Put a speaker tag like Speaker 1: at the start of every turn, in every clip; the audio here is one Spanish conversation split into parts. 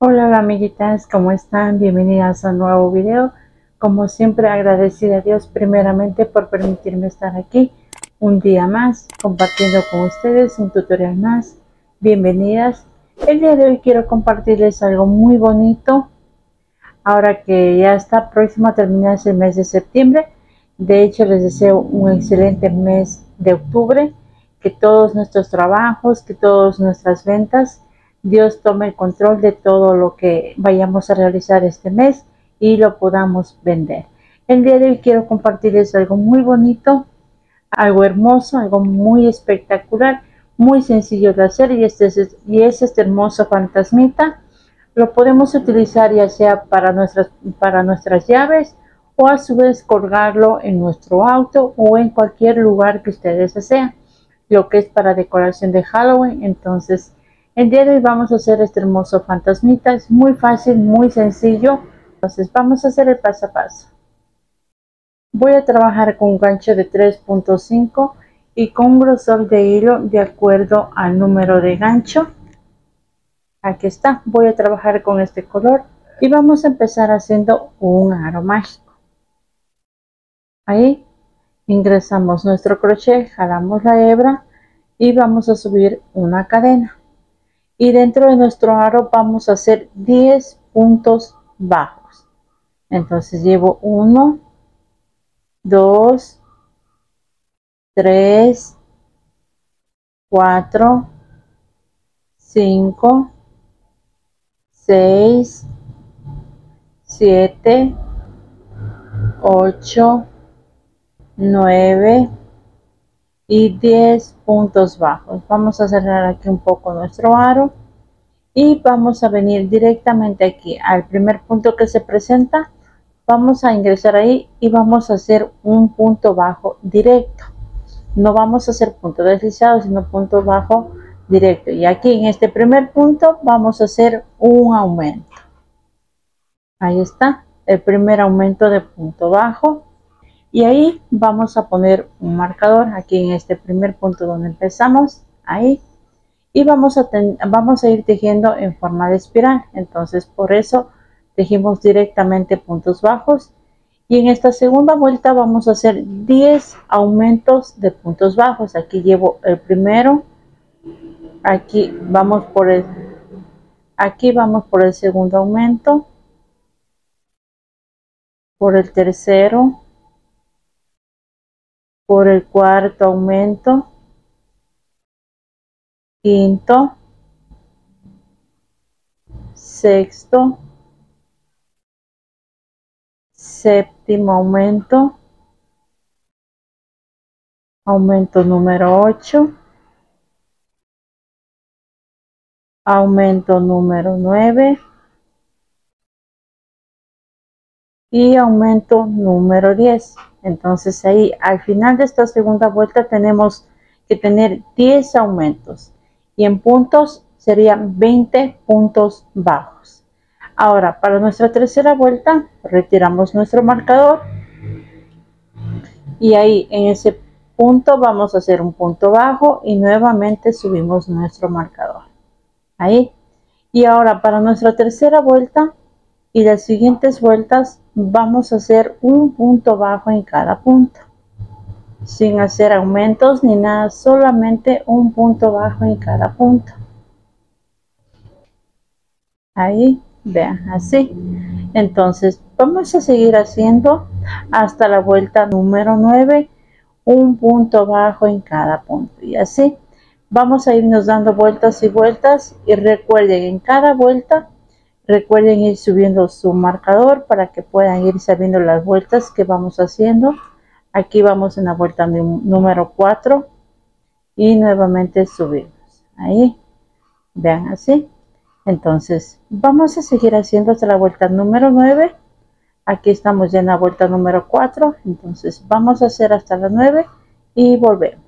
Speaker 1: Hola amiguitas, ¿cómo están? Bienvenidas a un nuevo video. Como siempre agradecida a Dios primeramente por permitirme estar aquí un día más compartiendo con ustedes un tutorial más. Bienvenidas. El día de hoy quiero compartirles algo muy bonito. Ahora que ya está próximo a terminarse el mes de septiembre. De hecho les deseo un excelente mes de octubre. Que todos nuestros trabajos, que todas nuestras ventas Dios tome el control de todo lo que vayamos a realizar este mes y lo podamos vender. El día de hoy quiero compartirles algo muy bonito, algo hermoso, algo muy espectacular, muy sencillo de hacer y este es, y es este hermoso fantasmita. Lo podemos utilizar ya sea para nuestras, para nuestras llaves o a su vez colgarlo en nuestro auto o en cualquier lugar que ustedes deseen. Lo que es para decoración de Halloween, entonces el día de hoy vamos a hacer este hermoso fantasmita. Es muy fácil, muy sencillo. Entonces vamos a hacer el paso a paso. Voy a trabajar con un gancho de 3.5 y con un grosor de hilo de acuerdo al número de gancho. Aquí está. Voy a trabajar con este color y vamos a empezar haciendo un aro mágico. Ahí ingresamos nuestro crochet, jalamos la hebra y vamos a subir una cadena y dentro de nuestro aro vamos a hacer 10 puntos bajos. Entonces llevo 1 2 3 4 5 6 7 8 9 y 10 puntos bajos. Vamos a cerrar aquí un poco nuestro aro y vamos a venir directamente aquí al primer punto que se presenta. Vamos a ingresar ahí y vamos a hacer un punto bajo directo. No vamos a hacer punto deslizado sino punto bajo directo. Y aquí en este primer punto vamos a hacer un aumento. Ahí está el primer aumento de punto bajo y ahí vamos a poner un marcador aquí en este primer punto donde empezamos ahí. Y vamos a, vamos a ir tejiendo en forma de espiral. Entonces por eso tejimos directamente puntos bajos. Y en esta segunda vuelta vamos a hacer 10 aumentos de puntos bajos. Aquí llevo el primero. Aquí vamos por el aquí vamos por el segundo aumento. Por el tercero por el cuarto aumento, quinto, sexto, séptimo aumento, aumento número 8, aumento número 9 y aumento número 10. Entonces ahí al final de esta segunda vuelta tenemos que tener 10 aumentos y en puntos serían 20 puntos bajos. Ahora para nuestra tercera vuelta retiramos nuestro marcador y ahí en ese punto vamos a hacer un punto bajo y nuevamente subimos nuestro marcador. Ahí. Y ahora para nuestra tercera vuelta y las siguientes vueltas vamos a hacer un punto bajo en cada punto sin hacer aumentos ni nada solamente un punto bajo en cada punto. Ahí vean así. Entonces vamos a seguir haciendo hasta la vuelta número 9 un punto bajo en cada punto y así. Vamos a irnos dando vueltas y vueltas y recuerden en cada vuelta Recuerden ir subiendo su marcador para que puedan ir sabiendo las vueltas que vamos haciendo. Aquí vamos en la vuelta número 4 y nuevamente subimos. Ahí, vean así. Entonces, vamos a seguir haciendo hasta la vuelta número 9. Aquí estamos ya en la vuelta número 4. Entonces, vamos a hacer hasta la 9 y volvemos.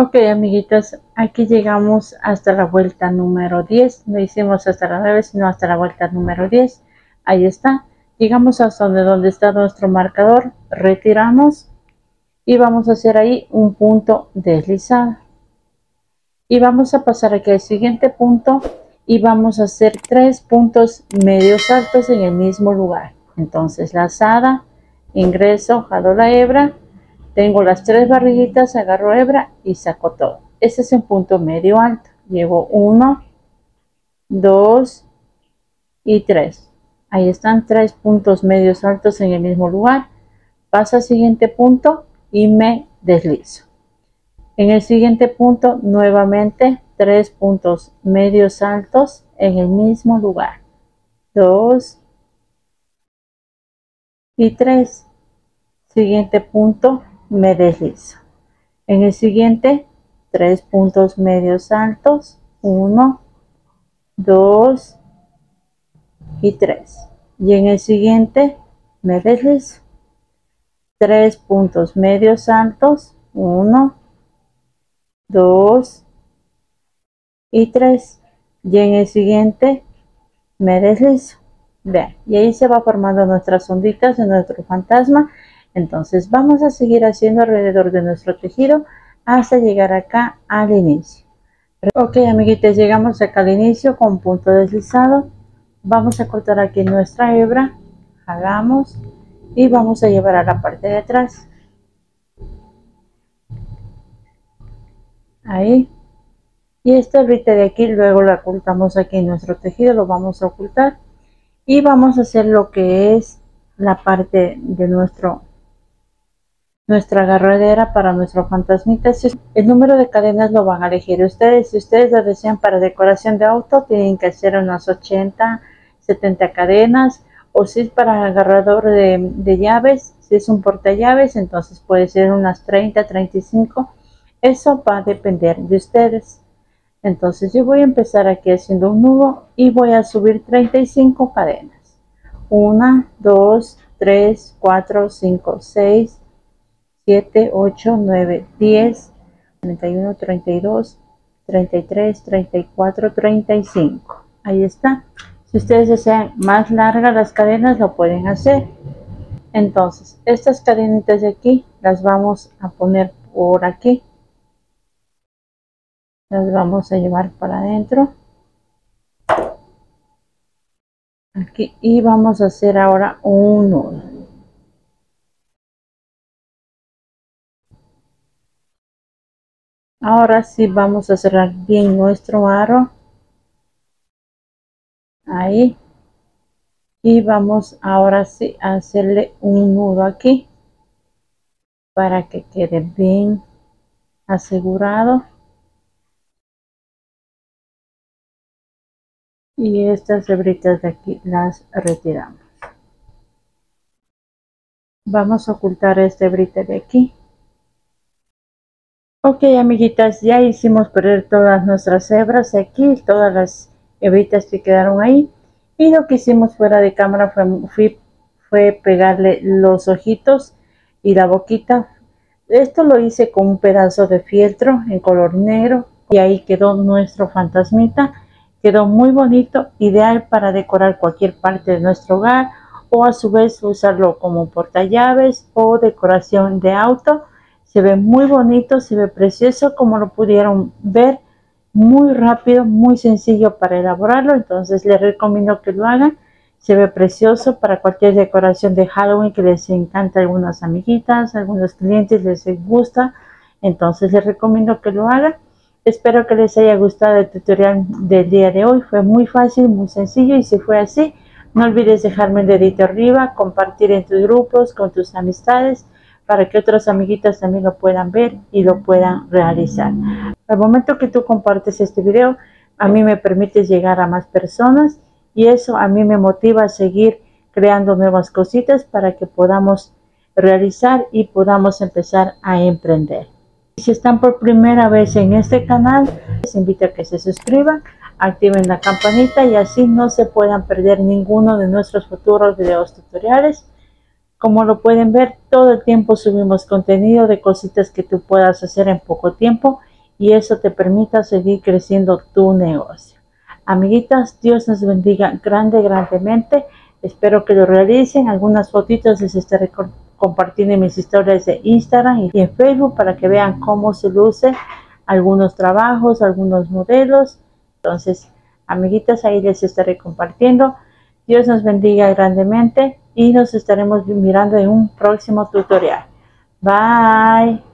Speaker 1: Ok, amiguitas, aquí llegamos hasta la vuelta número 10. No hicimos hasta la 9, sino hasta la vuelta número 10. Ahí está. Llegamos hasta donde, donde está nuestro marcador. Retiramos y vamos a hacer ahí un punto deslizado. y vamos a pasar aquí al siguiente punto y vamos a hacer tres puntos medios altos en el mismo lugar entonces lazada ingreso jalo la hebra tengo las tres barriguitas agarro hebra y saco todo. Este es un punto medio alto. Llevo uno dos y tres. Ahí están tres puntos medios altos en el mismo lugar. Paso al siguiente punto y me deslizo. En el siguiente punto, nuevamente, tres puntos medios altos en el mismo lugar. Dos y tres. Siguiente punto, me deslizo. En el siguiente, tres puntos medios altos. Uno, dos y tres. Y en el siguiente, me deslizo. Tres puntos medios altos. Uno, 2 y 3 y en el siguiente me deslizo vean y ahí se va formando nuestras onditas de nuestro fantasma entonces vamos a seguir haciendo alrededor de nuestro tejido hasta llegar acá al inicio. Ok amiguitas llegamos acá al inicio con punto deslizado. Vamos a cortar aquí nuestra hebra. Jalamos y vamos a llevar a la parte de atrás. Ahí. Y esta hebrita de aquí luego la ocultamos aquí en nuestro tejido lo vamos a ocultar. Y vamos a hacer lo que es la parte de nuestro nuestra agarradera para nuestro fantasmita el número de cadenas lo van a elegir ustedes si ustedes lo desean para decoración de auto tienen que hacer unas 80 70 cadenas o si es para agarrador de, de llaves si es un porta llaves entonces puede ser unas 30 35 eso va a depender de ustedes. Entonces yo voy a empezar aquí haciendo un nudo y voy a subir 35 cadenas. 1, 2, 3, 4, 5, 6, 7, 8, 9, 10, 31, 32, 33, 34, 35. Ahí está. Si ustedes desean más largas las cadenas, lo pueden hacer. Entonces, estas cadenitas de aquí las vamos a poner por aquí las vamos a llevar para adentro aquí y vamos a hacer ahora un nudo ahora sí vamos a cerrar bien nuestro aro. Ahí. Y vamos ahora sí a hacerle un nudo aquí para que quede bien asegurado. Y estas hebritas de aquí las retiramos. Vamos a ocultar esta hebrita de aquí ok amiguitas ya hicimos perder todas nuestras hebras aquí todas las hebritas que quedaron ahí. Y lo que hicimos fuera de cámara fue, pegarle los ojitos y la boquita. Esto lo hice con un pedazo de fieltro en color negro y ahí quedó nuestro fantasmita. Quedó muy bonito, ideal para decorar cualquier parte de nuestro hogar o a su vez usarlo como portallaves o decoración de auto. Se ve muy bonito, se ve precioso como lo pudieron ver. Muy rápido, muy sencillo para elaborarlo. Entonces les recomiendo que lo hagan. Se ve precioso para cualquier decoración de Halloween que les encanta a algunas amiguitas, a algunos clientes les gusta. Entonces les recomiendo que lo hagan. Espero que les haya gustado el tutorial del día de hoy. Fue muy fácil, muy sencillo y si fue así, no olvides dejarme el dedito arriba, compartir en tus grupos, con tus amistades, para que otros amiguitos también lo puedan ver y lo puedan realizar. Al momento que tú compartes este video, a mí me permite llegar a más personas y eso a mí me motiva a seguir creando nuevas cositas para que podamos realizar y podamos empezar a emprender. Si están por primera vez en este canal, les invito a que se suscriban, activen la campanita y así no se puedan perder ninguno de nuestros futuros videos tutoriales. Como lo pueden ver, todo el tiempo subimos contenido de cositas que tú puedas hacer en poco tiempo y eso te permita seguir creciendo tu negocio. Amiguitas, Dios nos bendiga grande, grandemente. Espero que lo realicen. Algunas fotitos les estaré compartiendo mis historias de Instagram y en Facebook para que vean cómo se luce algunos trabajos, algunos modelos. Entonces, amiguitas, ahí les estaré compartiendo. Dios nos bendiga grandemente y nos estaremos mirando en un próximo tutorial. Bye.